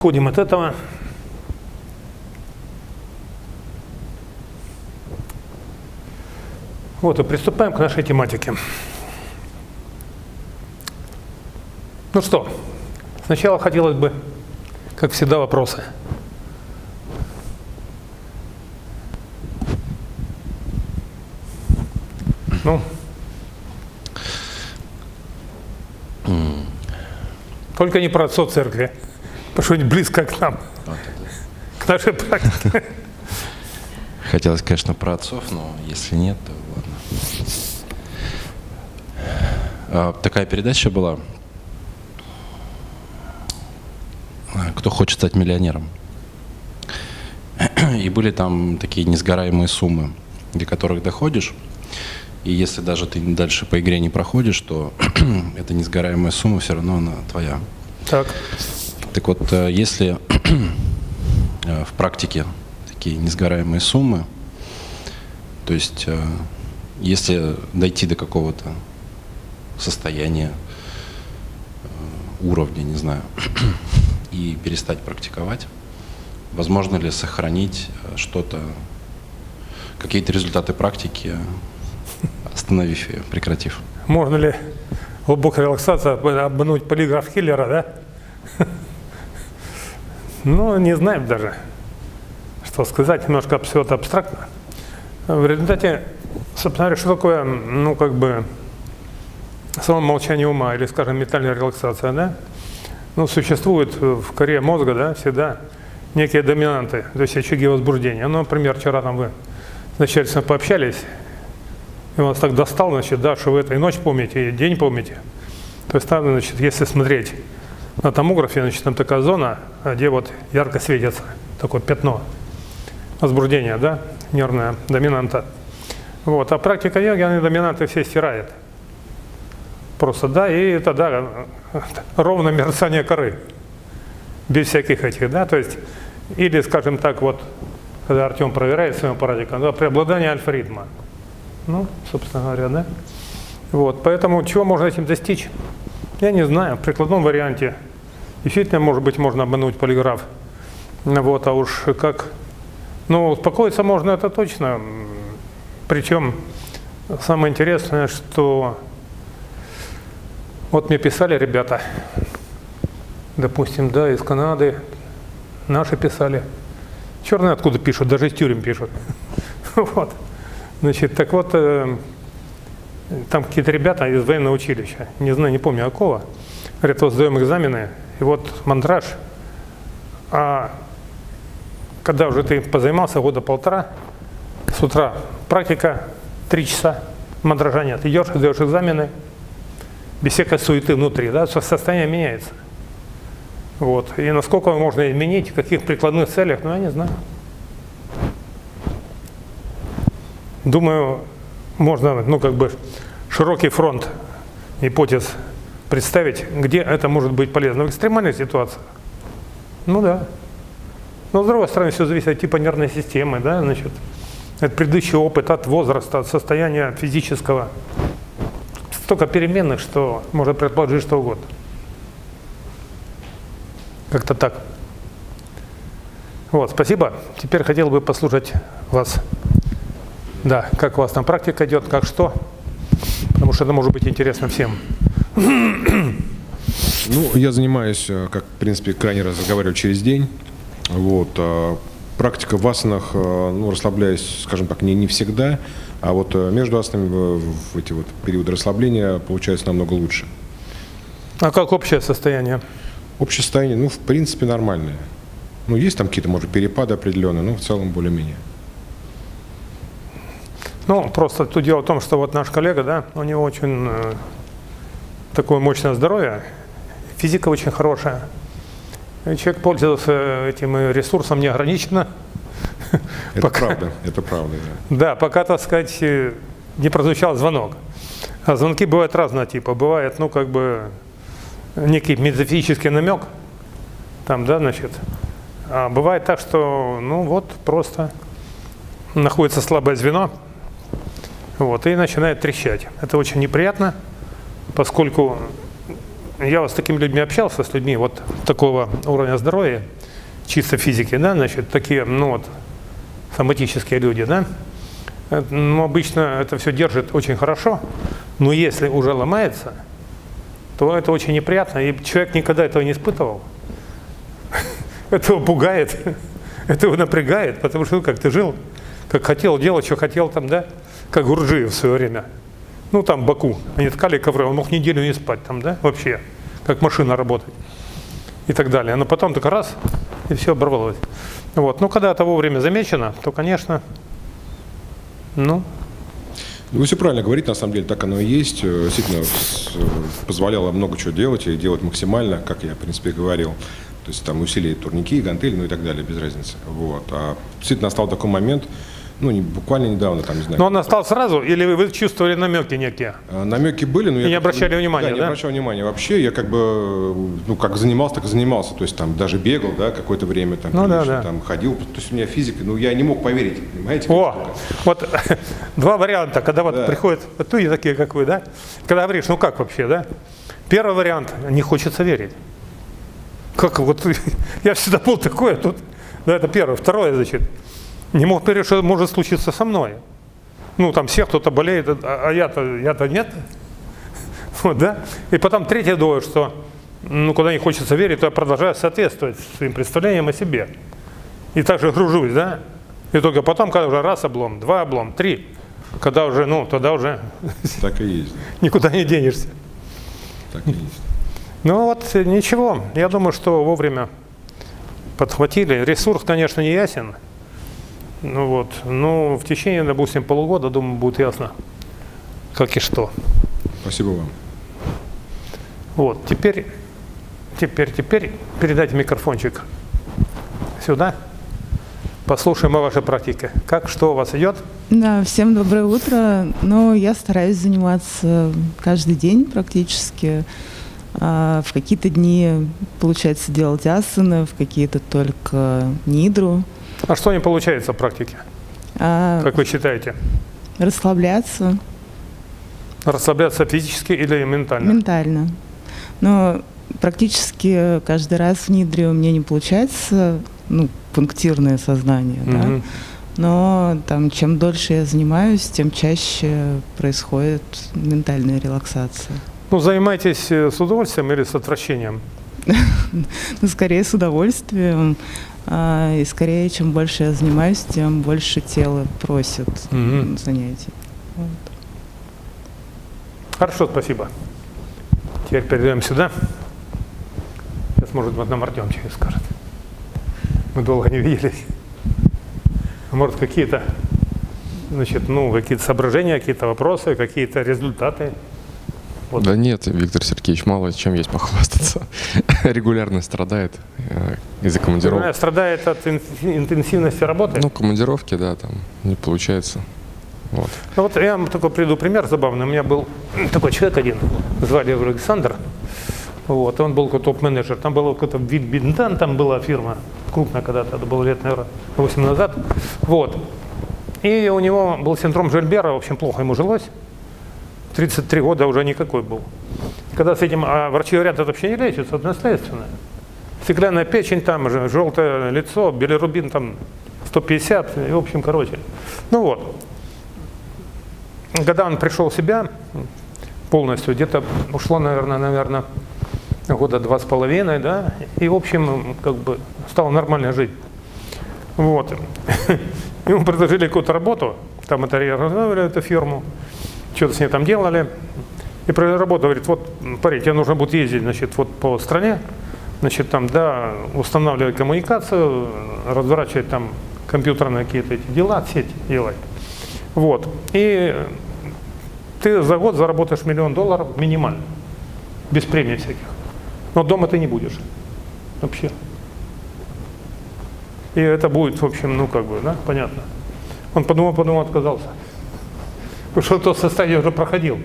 Ходим от этого. Вот и приступаем к нашей тематике. Ну что, сначала хотелось бы, как всегда, вопросы. Ну, только не про отцов церкви, потому что они близко к нам, к нашей практике. Хотелось, конечно, про отцов, но если нет, то ладно. А, Такая передача была. Кто хочет стать миллионером? И были там такие несгораемые суммы, до которых доходишь. И если даже ты дальше по игре не проходишь, то эта несгораемая сумма все равно она твоя. Так, Так вот, э, если э, в практике такие несгораемые суммы, то есть э, если дойти до какого-то состояния, уровня, не знаю, и перестать практиковать, возможно ли сохранить что-то, какие-то результаты практики, остановив ее, прекратив? можно ли глубокая релаксация обмануть полиграф Хиллера, да? Ну, не знаем даже, что сказать, немножко все это абстрактно. В результате, собственно говоря, что такое, ну, как бы, само молчание ума или, скажем, метальная релаксация, да? Ну, существует в коре мозга, да, всегда некие доминанты, то есть очаги возбуждения. Ну, например, вчера там вы с начальством пообщались, и он вас так достал, значит, да, что вы это и ночь помните, и день помните. То есть там, значит, если смотреть на томографе, значит, там такая зона, где вот ярко светится такое пятно возбуждения, да, нервная доминанта. Вот, а практика йоги, она доминанты все стирает. Просто, да, и тогда ровно мерцание коры. Без всяких этих, да, то есть, или, скажем так, вот, когда Артем проверяет своим аппаратиком, да, преобладание альфа-ритма. Ну, собственно говоря, да. Вот, поэтому чего можно этим достичь? Я не знаю, в прикладном варианте действительно, может быть, можно обмануть полиграф. Вот, а уж как... Ну, успокоиться можно, это точно. Причем самое интересное, что вот мне писали ребята, допустим, да, из Канады, наши писали. Черные откуда пишут, даже из тюрем пишут. Вот. Значит, так вот, э, там какие-то ребята из военного училища, не знаю, не помню какого, говорят, вот сдаем экзамены, и вот мандраж, а когда уже ты позанимался года полтора, с утра практика, три часа, мандража нет, идешь, сдаешь экзамены, без всякой суеты внутри, да, состояние меняется. Вот. И насколько можно изменить, в каких прикладных целях, ну я не знаю. Думаю, можно, ну, как бы широкий фронт гипотез представить, где это может быть полезно. В экстремальной ситуации. Ну да. Но с другой стороны, все зависит от типа нервной системы, да, значит, от предыдущего опыта, от возраста, от состояния физического. Столько переменных, что можно предположить что угодно. Как-то так. Вот, спасибо. Теперь хотел бы послушать вас. Да, как у вас там практика идет, как что, потому что это может быть интересно всем. Ну, я занимаюсь, э, как, в принципе, крайне раз разговариваю через день. Вот. а Практика в асанах, э, ну, расслабляюсь, скажем так, не, не всегда, а вот э, между асанами в, в эти вот периоды расслабления получается намного лучше. А как общее состояние? Общее состояние, ну, в принципе, нормальное. Ну, есть там какие-то, может, перепады определенные, но в целом более-менее. Ну, просто тут дело в том, что вот наш коллега, да, у него очень э, такое мощное здоровье, физика очень хорошая. Человек пользовался этим ресурсом неограниченно. Это Пока- правда, это правда, да. Да, пока, так сказать, э, не прозвучал звонок. А звонки бывают разного типа. Бывает, ну, как бы, некий метафизический намек, там, да, значит. А бывает так, что, ну, вот, просто находится слабое звено, вот, и начинает трещать. Это очень неприятно, поскольку я вот с такими людьми общался, с людьми вот такого уровня здоровья, чисто физики, да, значит, такие, ну вот, соматические люди, да, ну, обычно это все держит очень хорошо, но если уже ломается, то это очень неприятно, и человек никогда этого не испытывал. Это его пугает, это его напрягает, потому что ну, как ты жил, как хотел, делал, что хотел там, да, как Гурджиев в свое время. Ну, там, Баку, они ткали ковры, он мог неделю не спать там, да, вообще, как машина работать и так далее. Но потом только раз, и все оборвалось. Вот. Но когда это вовремя замечено, то, конечно, ну, вы все правильно говорите, на самом деле так оно и есть. Э, действительно, э, позволяло много чего делать и делать максимально, как я, в принципе, говорил. То есть там усилия турники, гантели, ну и так далее, без разницы. Вот. А действительно настал такой момент, ну, не, буквально недавно, там, не знаю. Но он настал сразу, или вы, чувствовали намеки некие? А, намеки были, но я... И не обращали внимания, да? не обращал внимания. Вообще, я как бы, ну, как занимался, так и занимался. То есть, там, даже бегал, да, какое-то время, там, ну, да, да. там, ходил. То есть, у меня физика, ну, я не мог поверить, понимаете? О, вот два варианта, когда вот да. приходят люди такие, как вы, да, когда говоришь, ну, как вообще, да? Первый вариант, не хочется верить. Как вот, я всегда был такой, а тут, да, это первое. Второе, значит, не мог поверить, что может случиться со мной. Ну, там всех кто-то болеет, а, а я-то я-то нет. Вот, да? И потом третье думаю, что ну, куда не хочется верить, то я продолжаю соответствовать своим представлениям о себе. И также гружусь, да? И только потом, когда уже раз облом, два облом, три, когда уже, ну, тогда уже так и есть. никуда не денешься. Так и есть. Ну вот, ничего, я думаю, что вовремя подхватили. Ресурс, конечно, не ясен, ну вот, но в течение, допустим, полугода, думаю, будет ясно, как и что. Спасибо вам. Вот, теперь, теперь, теперь передайте микрофончик сюда. Послушаем о вашей практике. Как, что у вас идет? Да, всем доброе утро. Ну, я стараюсь заниматься каждый день практически. А в какие-то дни получается делать асаны, в какие-то только нидру. А что не получается в практике? А, как вы считаете? Расслабляться. Расслабляться физически или ментально? Ментально. Но практически каждый раз в нидре у меня не получается, ну, пунктирное сознание, угу. да. Но там, чем дольше я занимаюсь, тем чаще происходит ментальная релаксация. Ну, занимайтесь э, с удовольствием или с отвращением? Ну, скорее с удовольствием. А, и скорее, чем больше я занимаюсь, тем больше тело просит mm-hmm. занятий. Вот. Хорошо, спасибо. Теперь перейдем сюда. Сейчас, может быть, нам Артем через скажет. Мы долго не виделись. Может, какие-то значит, ну, какие-то соображения, какие-то вопросы, какие-то результаты. Вот. Да нет, Виктор Сергеевич, мало чем есть похвастаться. Регулярно страдает э, из-за командировок. Страдает от интенсивности работы? Ну, командировки, да, там не получается. Вот. Ну вот я вам только приведу пример забавный. У меня был такой человек один, звали его Александр. Вот, он был топ-менеджер. Там был какой-то Вильбиндан, там была фирма крупная когда-то, это было лет, наверное, 8 назад. Вот. И у него был синдром Жильбера, в общем, плохо ему жилось. 33 года уже никакой был. Когда с этим, а врачи говорят, это вообще не лечится, это наследственное. Стеклянная печень там же, желтое лицо, билирубин там 150, и в общем, короче. Ну вот. Когда он пришел в себя полностью, где-то ушло, наверное, наверное, года два с половиной, да, и, в общем, как бы стал нормально жить. Вот. Ему предложили какую-то работу, там это реорганизовали эту фирму, что-то с ней там делали. И про работу говорит, вот, парень, тебе нужно будет ездить, значит, вот по стране, значит, там, да, устанавливать коммуникацию, разворачивать там компьютерные какие-то эти дела, сеть делать. Вот. И ты за год заработаешь миллион долларов минимально, без премий всяких. Но дома ты не будешь. Вообще. И это будет, в общем, ну как бы, да, понятно. Он подумал, подумал, отказался. Потому что то состояние уже проходил.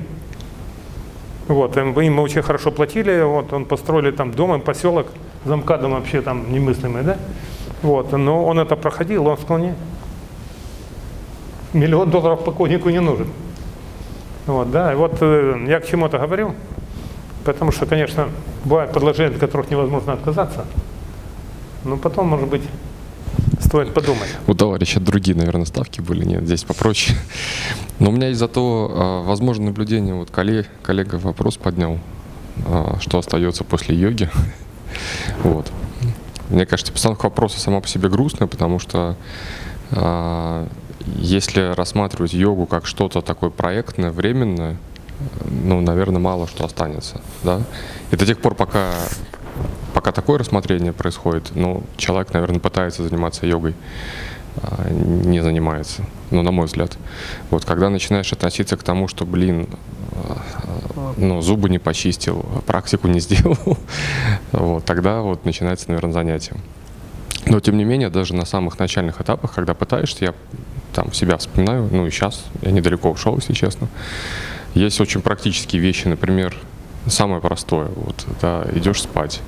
Вот, им, им очень хорошо платили, вот, он построили там дом, поселок, замкадом вообще там немыслимый, да? Вот, но он это проходил, он сказал, нет, миллион долларов покойнику не нужен. Вот, да, и вот э, я к чему-то говорю. Потому что, конечно, бывают предложения, от которых невозможно отказаться. Но потом, может быть, стоит подумать. У товарища другие, наверное, ставки были, нет, здесь попроще. Но у меня есть зато а, возможное наблюдение. Вот коллег, коллега вопрос поднял, а, что остается после йоги. Вот. Мне кажется, постановка вопроса сама по себе грустная, потому что а, если рассматривать йогу как что-то такое проектное, временное, ну, наверное, мало что останется, да. И до тех пор, пока, пока такое рассмотрение происходит, ну, человек, наверное, пытается заниматься йогой, а, не занимается, ну, на мой взгляд. Вот, когда начинаешь относиться к тому, что, блин, а, ну, зубы не почистил, практику не сделал, вот, тогда вот начинается, наверное, занятие. Но, тем не менее, даже на самых начальных этапах, когда пытаешься, я там себя вспоминаю, ну и сейчас, я недалеко ушел, если честно, есть очень практические вещи, например, самое простое, вот, да, идешь спать.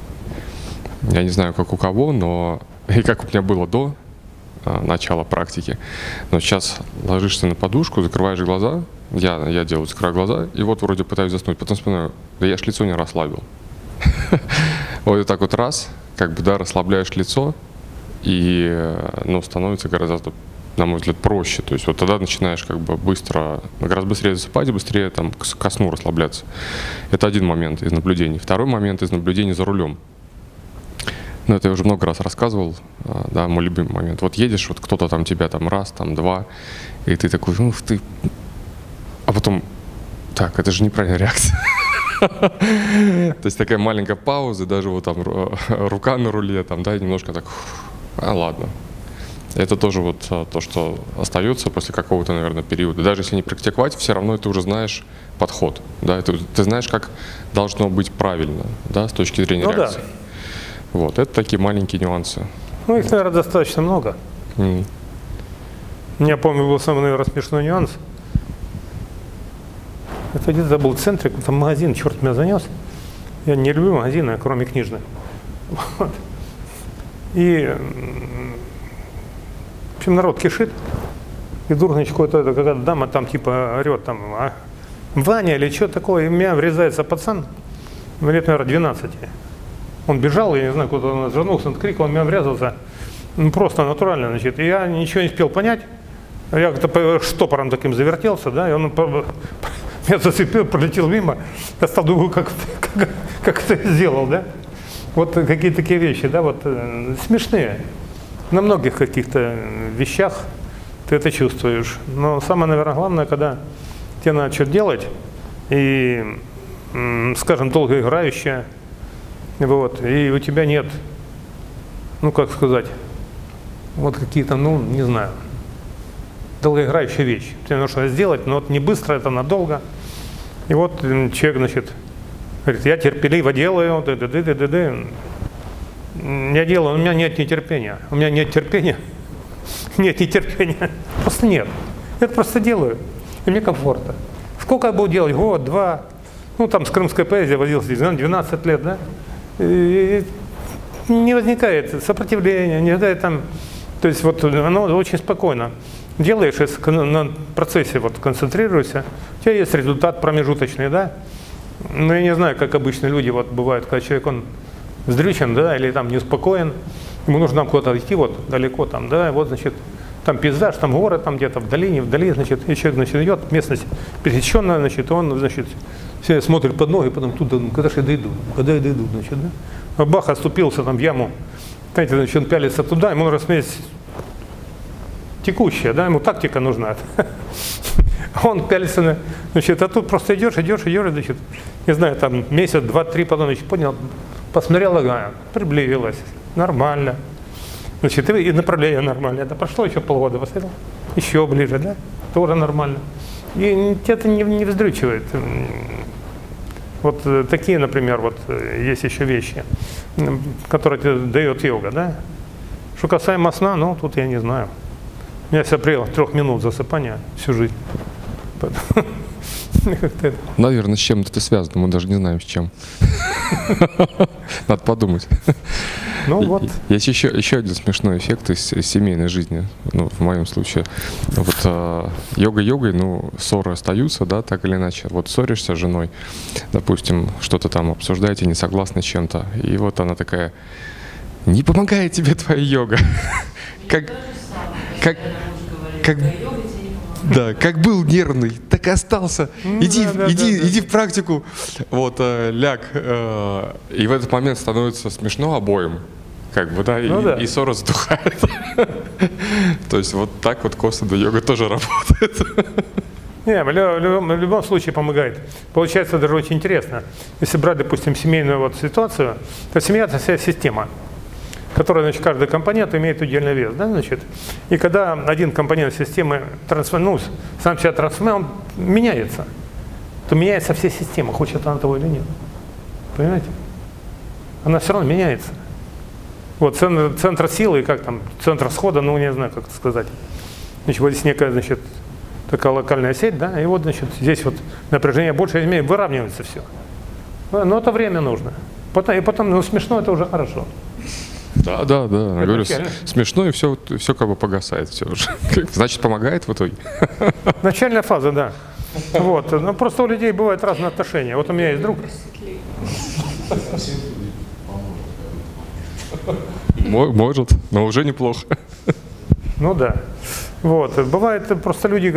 Я не знаю, как у кого, но и как у меня было до а, начала практики, но сейчас ложишься на подушку, закрываешь глаза, я, я делаю, закрываю глаза, и вот вроде пытаюсь заснуть, потом вспоминаю, да я ж лицо не расслабил. Вот так вот раз, как бы, да, расслабляешь лицо, и, ну, становится гораздо на мой взгляд, проще. То есть вот тогда начинаешь как бы быстро, гораздо быстрее засыпать, быстрее там ко сну расслабляться. Это один момент из наблюдений. Второй момент из наблюдений за рулем. Ну, это я уже много раз рассказывал, а, да, мой любимый момент. Вот едешь, вот кто-то там тебя там раз, там два, и ты такой, ну, ты... А потом, так, это же неправильная реакция. То есть такая маленькая пауза, даже вот там рука на руле, там, да, немножко так, а ладно, это тоже вот а, то, что остается после какого-то, наверное, периода. Даже если не практиковать, все равно ты уже знаешь подход. Да? Это, ты знаешь, как должно быть правильно да, с точки зрения ну, реакции. Да. Вот, это такие маленькие нюансы. Ну, их, наверное, достаточно много. Mm. Я помню, был самый, наверное, смешной нюанс. Это где-то забыл в центре, там магазин, черт меня занес. Я не люблю магазины, кроме книжных. Вот. И общем, народ кишит. И дурнич какой-то, какая-то дама там типа орет, там, а, Ваня или что такое, и у меня врезается пацан, лет, наверное, 12. Он бежал, я не знаю, куда он развернулся, он крикнул, он меня врезался. Ну, просто натурально, значит. И я ничего не успел понять. Я как-то штопором таким завертелся, да, и он меня зацепил, пролетел мимо. Я стал думаю, как, как, как это сделал, да. Вот какие-то такие вещи, да, вот э, смешные на многих каких-то вещах ты это чувствуешь. Но самое, наверное, главное, когда тебе надо что-то делать, и, скажем, долгоиграющее, вот, и у тебя нет, ну, как сказать, вот какие-то, ну, не знаю, долгоиграющая вещь. Тебе нужно сделать, но вот не быстро, это надолго. И вот человек, значит, говорит, я терпеливо делаю, ды -ды -ды -ды -ды -ды. Я делаю, у меня нет нетерпения. У меня нет терпения. Нет нетерпения. Просто нет. Я это просто делаю. И мне комфортно. Сколько я буду делать? Год, два. Ну, там с крымской поэзией возился 12 лет, да? И не возникает сопротивления, не возникает там... То есть вот оно очень спокойно. Делаешь, если на процессе вот концентрируешься, у тебя есть результат промежуточный, да? Но я не знаю, как обычно люди вот бывают, когда человек, он вздрючен, да, или там неуспокоен, ему нужно куда-то идти, вот далеко там, да, вот, значит, там пейзаж, там город, там где-то в долине, вдали, значит, и человек, значит, идет, местность пересеченная, значит, он, значит, все смотрит под ноги, потом туда, ну, когда же я дойду, когда я дойду, значит, да. А бах, оступился там в яму, знаете, значит, он пялится туда, ему нужно смотреть текущее, да, ему тактика нужна. Он пялится на, значит, а тут просто идешь, идешь, идешь, значит, не знаю, там месяц, два, три, потом, значит, понял, посмотрела, а, приблизилась, нормально. Значит, и направление нормальное. Это прошло еще полгода, посмотрел, еще ближе, да, тоже нормально. И это не, не вздрючивает. Вот э, такие, например, вот э, есть еще вещи, которые дает йога, да. Что касаемо сна, ну, тут я не знаю. У меня сопрел трех минут засыпания всю жизнь. Наверное, с чем это связано, мы даже не знаем с чем. Надо подумать. Ну вот. Есть еще, еще один смешной эффект из семейной жизни, ну, в моем случае. Вот э, йога-йогой, ну, ссоры остаются, да, так или иначе. Вот ссоришься с женой, допустим, что-то там обсуждаете, не согласны с чем-то, и вот она такая, не помогает тебе твоя йога. Как, как, как, да, как был нервный, так и остался. Ну, иди, иди, иди в практику. Вот, э, ляг. Э, и в этот момент становится смешно обоим. Как бы, да, ну, и, да. и ссора сдухает. То есть вот так вот косвенно йога тоже работает. Не, в любом, в любом случае помогает. Получается даже очень интересно. Если брать, допустим, семейную вот ситуацию, то семья – это вся система которая, значит, каждый компонент имеет удельный вес, да, значит. И когда один компонент системы трансфер, ну, сам себя трансформирует, он меняется, то меняется вся система, хочет она того или нет. Понимаете? Она все равно меняется. Вот центр, центр силы, как там, центр схода, ну, не знаю, как это сказать. Значит, вот здесь некая, значит, такая локальная сеть, да, и вот, значит, здесь вот напряжение больше, выравнивается все. Но это время нужно. Потом, и потом, ну, смешно, это уже хорошо. Да, да, да. Я говорю, смешно, и все, все как бы погасает. Все уже. Значит, помогает в итоге. Начальная фаза, да. Вот. Ну, просто у людей бывают разные отношения. Вот у меня есть друг. Может, но уже неплохо. Ну да. Вот. Бывает просто люди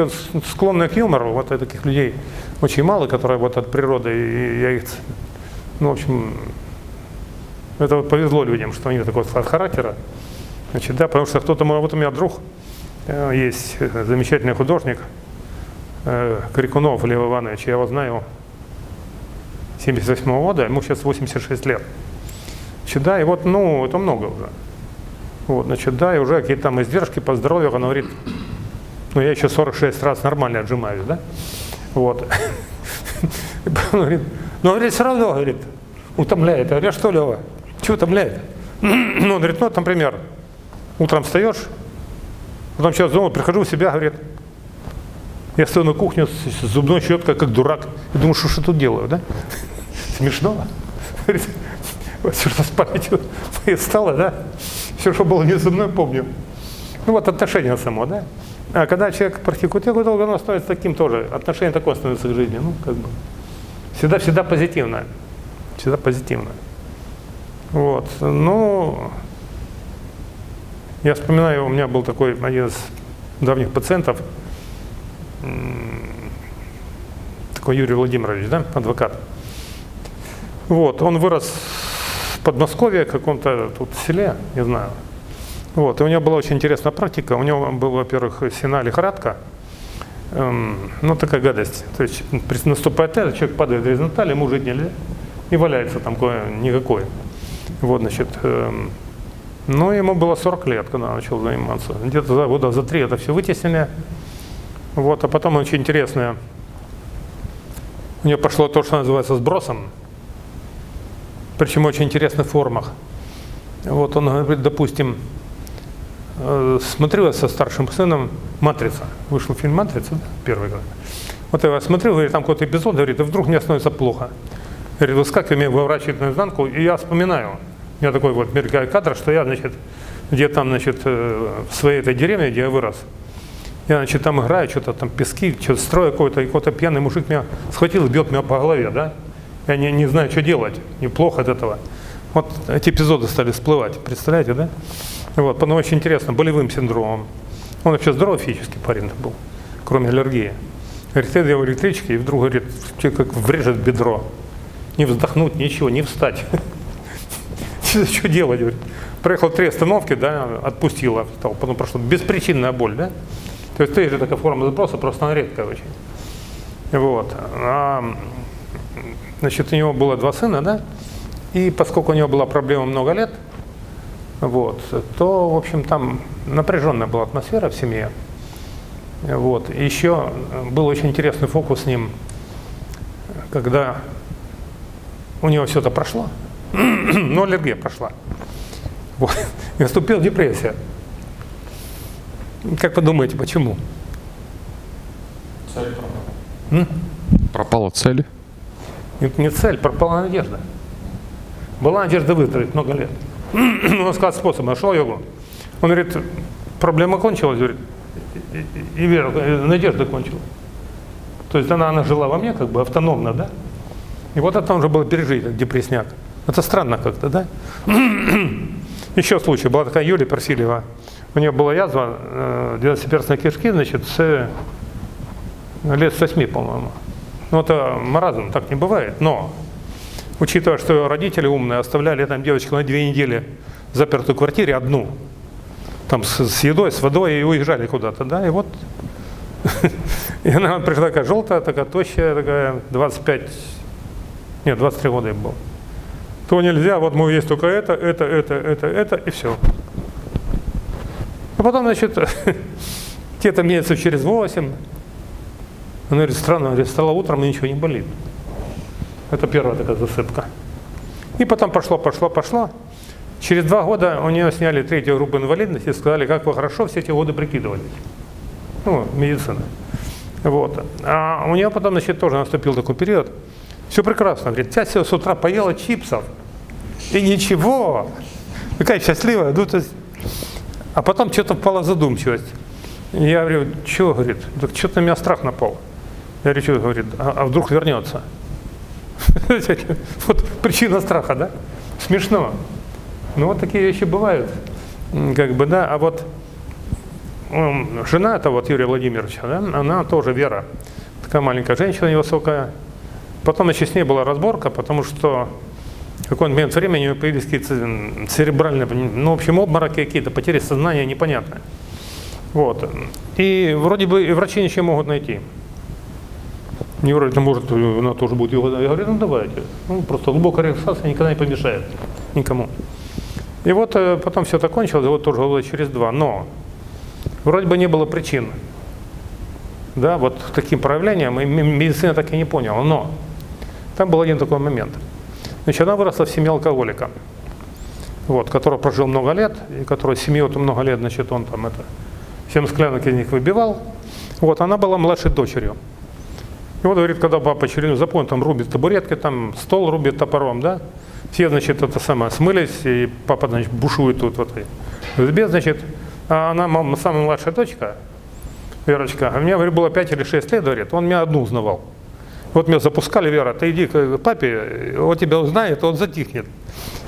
склонные к юмору, вот таких людей очень мало, которые вот от природы, и я их, ну, в общем, это вот повезло людям, что они такой склад характера. Значит, да, потому что кто-то, вот у меня друг э, есть э, замечательный художник, э, Крикунов Лев Иванович, я его знаю 78 -го года, ему сейчас 86 лет. Значит, да, и вот, ну, это много уже. Вот, значит, да, и уже какие-то там издержки по здоровью, он говорит, ну, я еще 46 раз нормально отжимаюсь, да, вот. Он говорит, ну, говорит, все равно, говорит, утомляет. Я говорю, а что, Лева? Чего утомляет? Ну, он говорит, ну, например, утром встаешь, потом сейчас дома прихожу в себя, говорит, я стою на кухне с зубной щеткой, как дурак, и думаю, что что тут делаю, да? Смешно. Говорит, все, что с памятью стало, да? Все, что было не зубной, помню. Ну вот отношение само, да? А когда человек практикует йогу долго, оно становится таким тоже. Отношение такое становится к жизни. Ну, как бы. Всегда-всегда позитивно. Всегда позитивно. Вот. Ну, я вспоминаю, у меня был такой один из давних пациентов, такой Юрий Владимирович, да, адвокат. Вот, он вырос в Подмосковье, каком-то тут селе, не знаю. Вот, и у него была очень интересная практика. У него был, во-первых, сена лихорадка, эм, ну, такая гадость. То есть наступает это, человек падает в горизонталь, ему жить нельзя, и валяется там никакой. Вот, значит, э, ну, ему было 40 лет, когда он начал заниматься. Где-то за года за три это все вытеснили. Вот, а потом очень интересное. У него пошло то, что называется сбросом. Причем в очень интересных формах. Вот он говорит, допустим, э, смотрю я со старшим сыном «Матрица». Вышел фильм «Матрица», да, первый год. Вот я смотрю, говорит, там какой-то эпизод, говорит, и вдруг мне становится плохо. Выскакиваю, выворачивает наизнанку, и я вспоминаю. У меня такой вот мелькает кадр, что я, значит, где там, значит, э, в своей этой деревне, где я вырос, я, значит, там играю, что-то там пески, что-то строю какой-то, и какой-то пьяный мужик меня схватил и бьет меня по голове, да? Я не, не знаю, что делать, неплохо от этого. Вот эти эпизоды стали всплывать, представляете, да? Вот, потом очень интересно, болевым синдромом. Он вообще здоровый физический парень был, кроме аллергии. Говорит, я в электричке, и вдруг, говорит, как врежет бедро не вздохнуть, ничего, не встать. Что делать? Проехал три остановки, да, отпустила, потом прошло беспричинная боль, да. То есть это такая форма запроса, просто она редкая очень. Вот. А, значит, у него было два сына, да, и поскольку у него была проблема много лет, вот, то, в общем, там напряженная была атмосфера в семье. Вот. И еще был очень интересный фокус с ним, когда у него все это прошло, но аллергия прошла. Вот. И наступила депрессия. Как вы думаете, почему? Цель пропала. М? Пропала цель? Нет, не цель, пропала надежда. Была надежда выздороветь много лет. Он сказал способ, нашел йогу. Он говорит, проблема кончилась, говорит, и, вера, надежда кончилась. То есть она, она жила во мне как бы автономно, да? И вот это уже было пережить, депрессняк. Это странно как-то, да? Еще случай. Была такая Юлия Персилева. У нее была язва э, 12-перстной кишки, значит, с лет с 8, по-моему. Ну, это маразм, так не бывает. Но, учитывая, что родители умные оставляли там девочку на две недели в квартире одну, там с, с едой, с водой и уезжали куда-то, да, и вот и она пришла такая желтая, такая тощая, такая 25, нет, 23 года ей было. То нельзя, вот мы есть только это, это, это, это, это, и все. А потом, значит, где-то месяцев через 8, она говорит, странно, говорит, стало утром и ничего не болит. Это первая такая засыпка. И потом пошло, пошло, пошло. Через два года у нее сняли третью группу инвалидности и сказали, как вы хорошо все эти годы прикидывались. Ну, медицина. Вот. А у нее потом, значит, тоже наступил такой период. Все прекрасно. Говорит, я с утра поела чипсов. И ничего. Какая счастливая. Ну, то есть... А потом что-то впала задумчивость. Я говорю, что, говорит, так что-то у меня страх напал. Я говорю, что, говорит, а, а вдруг вернется? Вот причина страха, да? Смешно. Ну вот такие вещи бывают. Как бы, да, а вот жена это вот Юрия Владимировича, да, она тоже Вера, такая маленькая женщина невысокая. Потом, значит, с ней была разборка, потому что в какой-то момент времени у нее появились какие-то церебральные, ну, в общем, обмороки какие-то, потери сознания непонятные. Вот. И вроде бы и врачи ничего могут найти. Не вроде, может, она тоже будет его. Я говорю, ну давайте. Ну, просто глубокая релаксация никогда не помешает никому. И вот э, потом все это кончилось, вот тоже года через два. Но вроде бы не было причин. Да, вот таким проявлением, и медицина так и не поняла. Но там был один такой момент. Значит, она выросла в семье алкоголика, вот, который прожил много лет, и который семью много лет, значит, он там это, семь склянок из них выбивал. Вот, она была младшей дочерью. И вот, говорит, когда папа очередной запой, там рубит табуретки, там стол рубит топором, да, все, значит, это самое, смылись, и папа, значит, бушует тут в этой избе, значит, а она самая младшая дочка, Верочка, а у меня, говорит, было 5 или 6 лет, говорит, он меня одну узнавал. Вот меня запускали, Вера, ты иди к папе, он тебя узнает, он затихнет.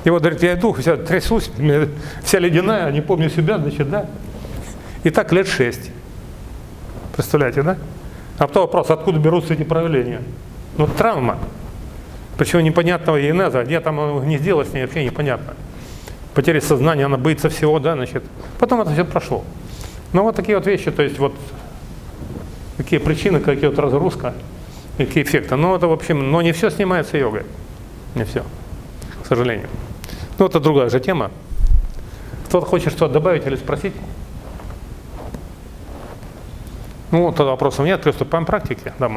И вот, говорит, я иду, вся трясусь, вся ледяная, не помню себя, значит, да. И так лет шесть. Представляете, да? А потом вопрос, откуда берутся эти проявления? Ну, травма. Причем непонятного ЕНЕЗа, где там не сделать с ней вообще непонятно. Потеря сознания, она боится всего, да, значит. Потом это все прошло. Ну, вот такие вот вещи, то есть вот какие причины, какие вот разгрузка, какие эффекты. Но это, в общем, но не все снимается йогой. Не все, к сожалению. Ну, это другая же тема. Кто-то хочет что-то добавить или спросить? Ну, тогда вопросов нет, приступаем к практике. Да, у